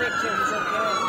victims of war.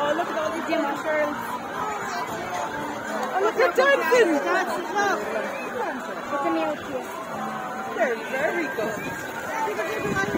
Oh, look at all the Gemma shirts. Oh, look at dolphins. That's love. Look at me out here. They're very good.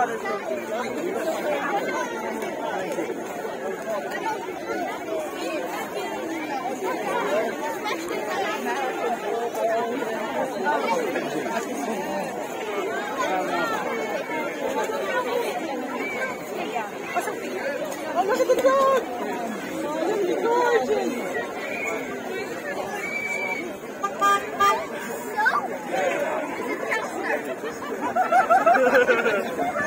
Oh, gorgeous! Oh,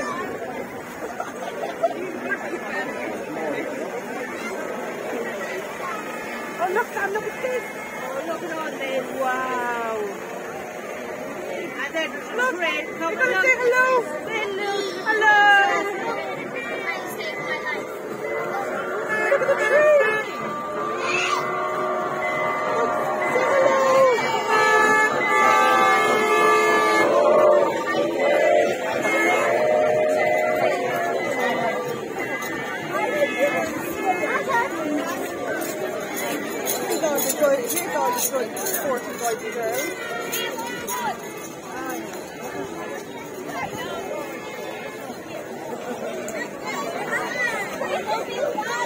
Oh, look at this! Wow! And then, look, Red, come gonna say hello! Say hello! Hello! Thank you.